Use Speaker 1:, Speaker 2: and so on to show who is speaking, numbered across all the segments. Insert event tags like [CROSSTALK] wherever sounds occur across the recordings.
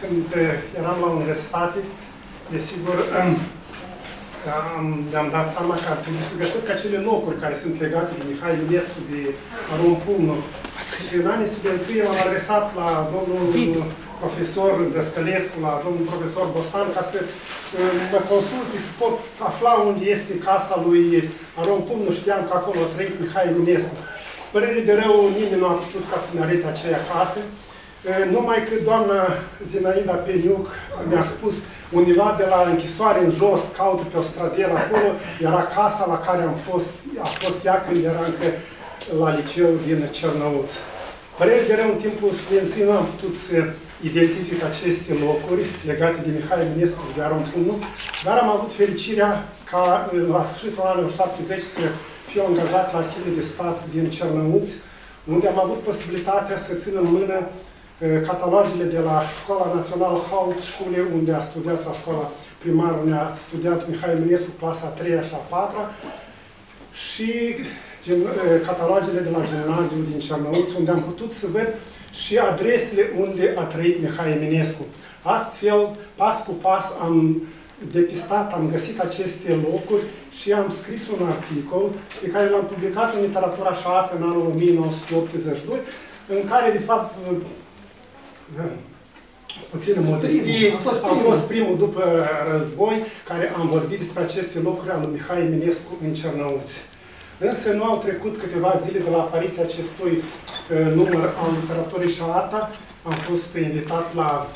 Speaker 1: Când eram la universitate, desigur, [CLEARS THROAT] mi-am dat seama că ar trebui să găsesc acele locuri care sunt legate de Mihai Ionescu, de Aron Pumnu. Și în anii studenție m-am adresat la domnul profesor Dăscălescu, la domnul profesor Bostan, ca să mă consulte, să pot afla unde este casa lui Aron Pumnu. Știam că acolo a trăit Mihai Ionescu. Părere de rău, nimeni nu a putut ca să ne arete aceea casă. Numai că doamna Zinaida Peniuc mi-a spus undeva de la închisoare în jos, caută pe o stradieră acolo, era casa la care am fost, a fost ea când era încă la liceu din Cernăuț. Părere de rău, în timpul studenției nu am putut să identific aceste locuri legate de Mihai Eminescu și de Aron Punu, dar am avut fericirea ca la sfârșitul anului 70 să fiu angajat la arhivele de stat din Cernăuț, unde am avut posibilitatea să țin în mână catalogele de la Școala Națională Hauptschule, unde a studiat la școala primară, unde a studiat Mihai Eminescu, clasa a 3 și a 4 și catalogele de la gimnaziul din Cernăuț, unde am putut să văd și adresele unde a trăit Mihai Eminescu. Astfel, pas cu pas, am depistat, am găsit aceste locuri și am scris un articol pe care l-am publicat în literatura și artă în anul 1982, în care, de fapt, da. puțină modestie. Am fost, am fost primul după război care am vorbit despre aceste locuri al lui Mihai Eminescu în Cernăuți. Însă nu au trecut câteva zile de la apariția acestui uh, număr al literaturii și arta. Am fost invitat la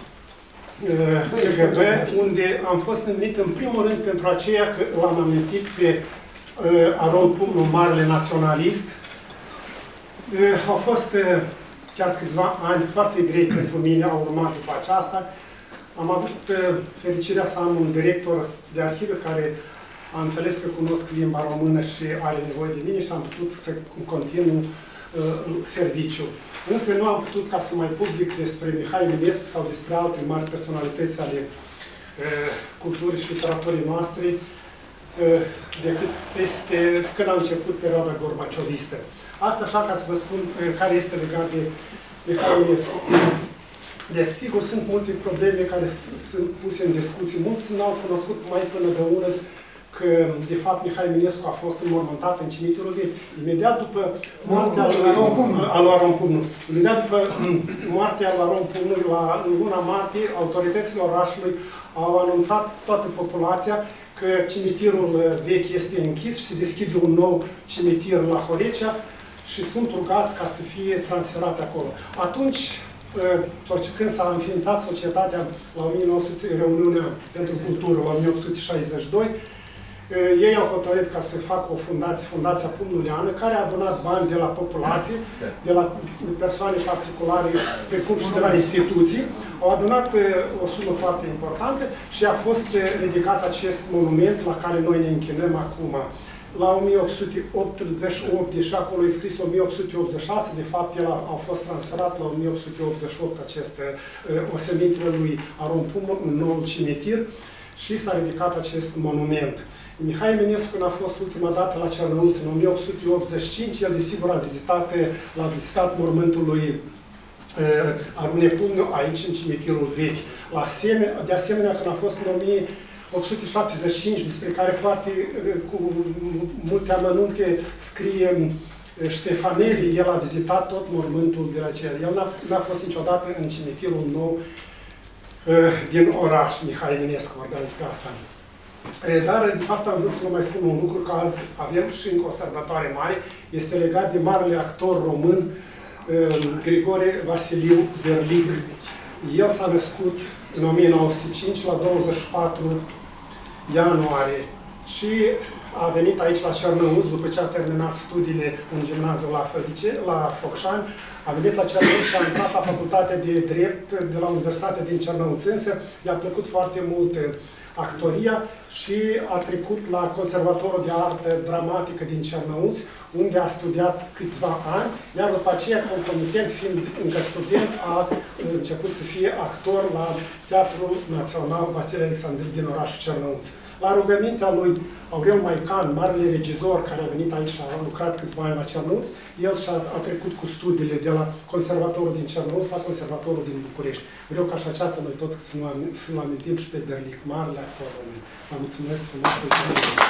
Speaker 1: uh, KGB, unde am fost numit în primul rând pentru aceea că l-am amintit pe uh, Aron Pumnu, marele naționalist. Uh, au fost uh, chiar câțiva ani foarte grei pentru mine au urmat după aceasta. Am avut uh, fericirea să am un director de arhive care a înțeles că cunosc limba română și are nevoie de mine și am putut să continu uh, serviciu. Însă nu am putut ca să mai public despre Mihai Eminescu sau despre alte mari personalități ale uh, culturii și literaturii noastre uh, decât peste când a început perioada gorbaciovistă. Asta așa ca să vă spun care este legat de Mihai Ionescu. Desigur, sunt multe probleme care sunt puse în discuții. Mulți n-au cunoscut mai până de urăz că, de fapt, Mihai Eminescu a fost înmormântat în cimitirul vechi. Imediat după moartea lui Aron Pumnu, imediat după moartea lui Aron Pumnu, la luna martie, autoritățile orașului au anunțat toată populația că cimitirul vechi este închis și se deschide un nou cimitir la Horecea, și sunt rugați ca să fie transferate acolo. Atunci, ă, când s-a înființat societatea la 1900, reuniunea pentru cultură, la 1862, ă, ei au hotărât ca să facă o fundație, Fundația Pumnuliană, care a adunat bani de la populație, de la persoane particulare, precum și de la instituții. Au adunat ă, o sumă foarte importantă și a fost ridicat acest monument la care noi ne închinăm acum la 1888, deși acolo e scris 1886, de fapt el a, a fost transferat la 1888 aceste uh, osemintele lui Aron Pumă în noul cimitir și s-a ridicat acest monument. Mihai Eminescu a fost ultima dată la Cernăuț în 1885, el desigur a vizitat, l-a vizitat mormântul lui uh, Arune Pumnu aici în cimitirul vechi. La asemenea, de asemenea, când a fost în 1000 875, despre care foarte cu multe amănunte scrie Ștefaneli, el a vizitat tot mormântul de la cer. El n-a fost niciodată în cimitirul nou din oraș, Mihai Eminescu, vorbea despre asta. Dar, de fapt, am vrut să vă mai spun un lucru, că azi avem și încă o sărbătoare mare, este legat de marele actor român, Grigore Vasiliu Berlig. El s-a născut în 1905, la 24 ianuarie și a venit aici la Cernăuț după ce a terminat studiile în gimnaziul la Fădice, la Focșani, a venit la Cernăuț și a intrat la facultatea de drept de la Universitatea din Cernăuț. Însă i-a plăcut foarte mult actoria și a trecut la Conservatorul de Artă Dramatică din Cernăuț, unde a studiat câțiva ani, iar după aceea, concomitent, fiind încă student, a început să fie actor la Teatrul Național Vasile Alexandru din orașul Cernăuț. La rugămintea lui Aurel Maican, marele regizor care a venit aici, a lucrat câțiva ani la Cernăuț, El și-a a trecut cu studiile de la Conservatorul din Cernăuț la Conservatorul din București. Vreau ca și aceasta noi tot să-l amintim și pe Derlic, marele actor român. Vă mulțumesc frumos pentru